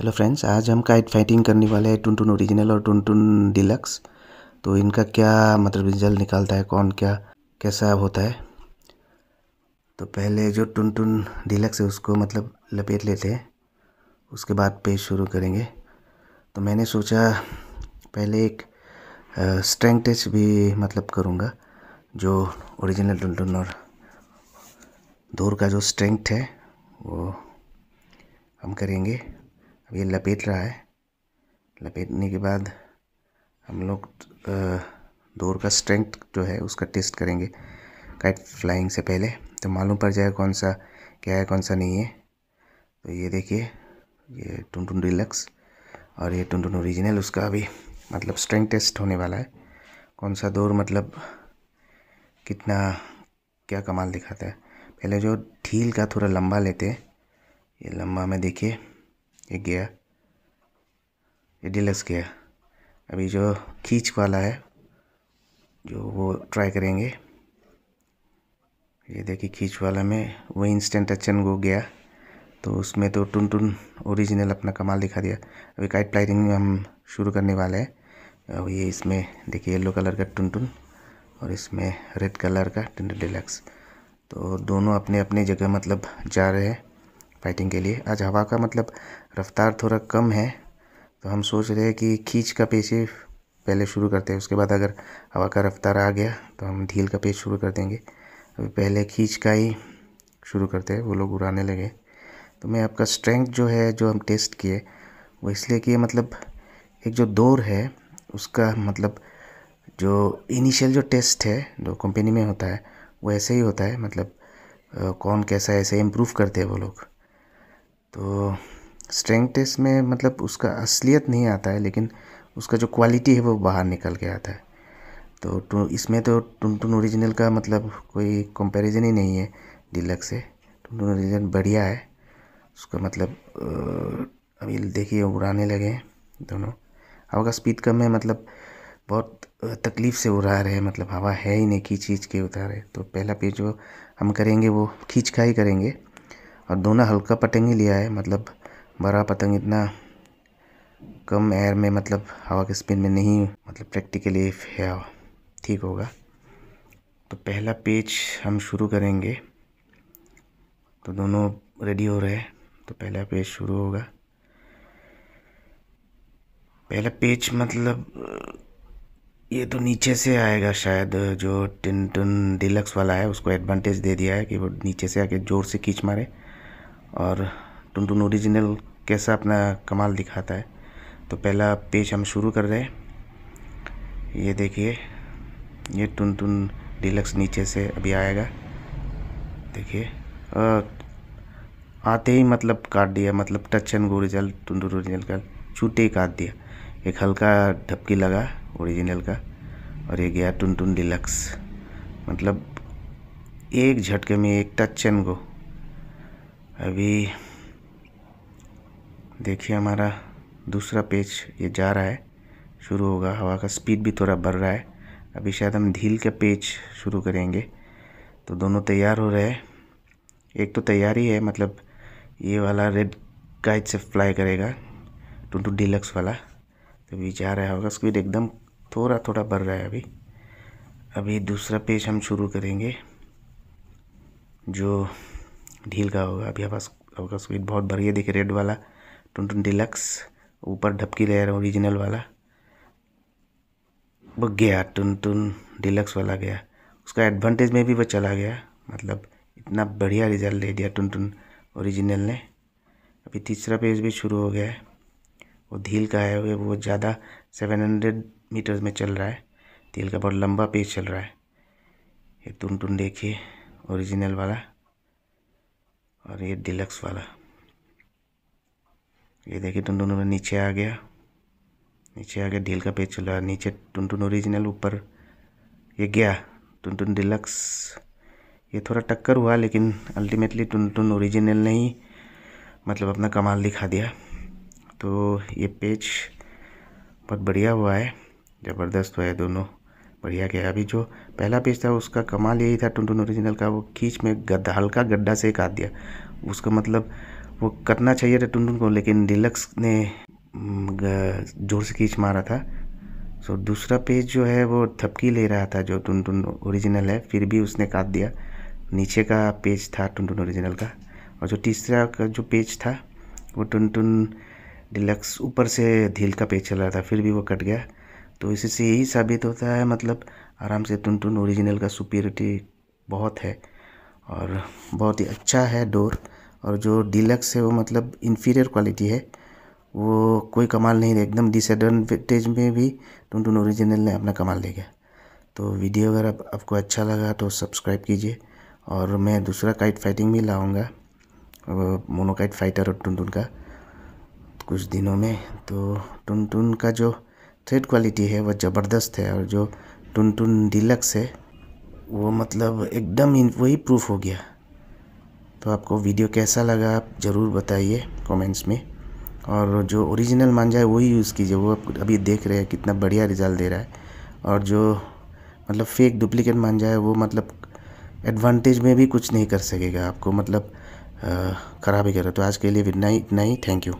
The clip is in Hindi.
हेलो फ्रेंड्स आज हम काइट फाइटिंग करने वाले हैं टुन टुन ओरिजिनल और टुन टुन डिलक्स तो इनका क्या मतलब रिज़ल्ट निकालता है, कौन क्या, कैसा होता है? तो पहले जो टुन टुन डिलक्स है, उसको मतलब लपेट लेते हैं। उसके बाद पेज शुरू करेंगे। तो मैंने सोचा, पहले एक स्ट्रेंथ टेस्ट भी मतलब करूँगा, जो ओरिजिनल टुन टुन और दूर का जो स्ट्रेंथ है, वो हम करेंगे। अब ये लपेट रहा है। लपेटने के बाद हम लोग डोर का स्ट्रेंथ जो है उसका टेस्ट करेंगे। काइट फ्लाइंग से पहले। तो मालूम पड़ जाए कौन सा, क्या है, कौन सा नहीं है। तो ये देखिए, ये टुन टुन डिलक्स और ये टुन टुन ओरिजिनल उसका अभी मतलब स्ट्रेंथ टेस्ट होने वाला है। कौन सा दौर मतलब कितना, क्या कमाल दिखाता है। पहले जो ढील का थोड़ा लंबा लेते हैं, ये लंबा में देखिए। ये गया। ये डिलक्स गया। अभी जो खींच वाला है, जो वो ट्राई करेंगे। ये देखिए खींच वाला में वो इंस्टेंट अचन वो गया। तो उसमें तो टुन टुन ओरिजिनल अपना कमाल दिखा दिया। अभी काइट प्लाइटिंग हम शुरू करने वाले हैं। अब ये इसमें देखिए येलो कलर का टुन टुन और इसमें रेड कलर का टुन डिलक्स तो दोनों अपने अपने जगह मतलब जा रहे हैं। फाइटिंग के लिए। आज हवा का मतलब रफ्तार थोड़ा कम है तो हम सोच रहे हैं कि खींच का पेश पहले शुरू करते हैं। उसके बाद अगर हवा का रफ्तार आ गया तो हम ढील का पेज शुरू कर देंगे। अभी पहले खींच का ही शुरू करते हैं, वो लोग उड़ाने लगे। तो मैं आपका स्ट्रेंथ जो है, जो हम टेस्ट किए, वो इसलिए किए मतलब एक जो दौर है, उसका मतलब जो इनिशियल जो टेस्ट है, जो कंपनी में होता है, वो ऐसे ही होता है। मतलब कौन कैसा ऐसे इम्प्रूव करते हैं वो लोग। तो स्ट्रेंथ टेस्ट में मतलब उसका असलियत नहीं आता है, लेकिन उसका जो क्वालिटी है वो बाहर निकल के आता है। तो इसमें तो टुन टुन ओरिजिनल का मतलब कोई कंपैरिजन ही नहीं है डिलक्स से। टुन टुन ओरिजिनल बढ़िया है। उसका मतलब अभी देखिए, उड़ाने लगे हैं दोनों। हवा का स्पीड कम है मतलब बहुत तकलीफ़ से उड़ा रहे हैं मतलब हवा है ही नहीं खींच खींच के उतारे। तो पहला पेज जो हम करेंगे वो खींच का ही करेंगे। और दोनों हल्का पतंग ही लिया है मतलब बड़ा पतंग इतना कम एयर में मतलब हवा के स्पिन में नहीं मतलब प्रैक्टिकली ठीक होगा। तो पहला पेज हम शुरू करेंगे। तो दोनों रेडी हो रहे हैं तो पहला पेज शुरू होगा। पहला पेज मतलब ये तो नीचे से आएगा शायद, जो टिन टन डिलक्स वाला है, उसको एडवांटेज दे दिया है कि वो नीचे से आके ज़ोर से खींच मारे। और टुन टुन ओरिजिनल कैसा अपना कमाल दिखाता है। तो पहला पेज हम शुरू कर रहे हैं। ये देखिए, ये टुन टुन डिलक्स नीचे से अभी आएगा। देखिए आते ही मतलब काट दिया मतलब टच एंड गो रिज़ल्ट टुन टुन ओरिजिनल का छूटे ही काट दिया। एक हल्का ढपकी लगा ओरिजिनल का और ये गया टुन टुन डिलक्स। मतलब एक झटके में एक टच एंड गो। अभी देखिए हमारा दूसरा पेज ये जा रहा है, शुरू होगा। हवा का स्पीड भी थोड़ा बढ़ रहा है। अभी शायद हम ढील का पेज शुरू करेंगे। तो दोनों तैयार हो रहे हैं। एक तो तैयारी है मतलब ये वाला रेड गाइड से फ्लाई करेगा टू डीलक्स वाला। तो अभी जा रहा है हवा का स्पीड एकदम थोड़ा थोड़ा बढ़ रहा है अभी। अभी दूसरा पेज हम शुरू करेंगे, जो ढील का होगा। अभी हवा हवा का स्पीड बहुत बढ़िया देखिए रेड वाला, टुन टुन डिलक्स ऊपर ढपकी लेयर ओरिजिनल वाला। वो गया, टुन टुन डिलक्स वाला गया। उसका एडवांटेज में भी वो चला गया। मतलब इतना बढ़िया रिज़ल्ट दे दिया टुन टुन ओरिजिनल ने। अभी तीसरा पेज भी शुरू हो गया है। वो धील का है, वो ज़्यादा सेवन हंड्रेड मीटर्स में चल रहा है। धील का बहुत लंबा पेज चल रहा है। ये टुन टुन देखिए ओरिजिनल वाला। और ये डिलक्स वाला। ये देखिए टुन टुन नीचे आ गया। नीचे आ गया ढील का पेज चला नीचे टुन टुन ओरिजिनल ऊपर ये गया। टुन टुन डिलक्स ये थोड़ा टक्कर हुआ, लेकिन अल्टीमेटली टुन टुन ओरिजिनल ने ही मतलब अपना कमाल दिखा दिया। तो ये पेज बहुत बढ़िया हुआ है। ज़बरदस्त हुआ है दोनों। बढ़िया गया। अभी जो पहला पेज था, उसका कमाल यही था टुन टुन ओरिजिनल का, वो खींच में गड्ढा हल्का गड्ढा से काट दिया। उसका मतलब वो करना चाहिए था टुन टुन को, लेकिन डिलक्स ने ज़ोर से खींच मारा था। सो दूसरा पेज जो है, वो थपकी ले रहा था, जो टुन टुन ओरिजिनल है, फिर भी उसने काट दिया। नीचे का पेज था टुन टुन ओरिजिनल का, और जो तीसरा का जो पेज था, वो टुन टुन डिलक्स ऊपर से ढील का पेज चल रहा था, फिर भी वो कट गया। तो इसी से यही साबित होता है मतलब आराम से टुन टुन ओरिजिनल का सुपीरिटी बहुत है और बहुत ही अच्छा है डोर और जो डिलक्स है वो मतलब इन्फीरियर क्वालिटी है। वो कोई कमाल नहीं है एकदम डिसएडवांटेज में भी टुन टुन ओरिजिनल ने अपना कमाल ले गया तो वीडियो अगर आप, आपको अच्छा लगा तो सब्सक्राइब कीजिए और मैं दूसरा काइट फाइटिंग भी लाऊँगा मोनोकाइट फाइटर और टुन टुन का कुछ दिनों में। तो टुन टुन का जो थ्रेड क्वालिटी है वह ज़बरदस्त है और जो टुन टुन डिलक्स है, वो मतलब एकदम वही प्रूफ हो गया। तो आपको वीडियो कैसा लगा आप ज़रूर बताइए कमेंट्स में। और जो ओरिजिनल मांझा है, वही यूज़ कीजिए, वो आप अभी देख रहे हैं, कितना बढ़िया रिज़ल्ट दे रहा है। और जो मतलब फेक डुप्लीकेट मांझा है, वो मतलब एडवांटेज में भी कुछ नहीं कर सकेगा आपको मतलब ख़राब ही। कर तो आज के लिए इतना ही इतना ही थैंक यू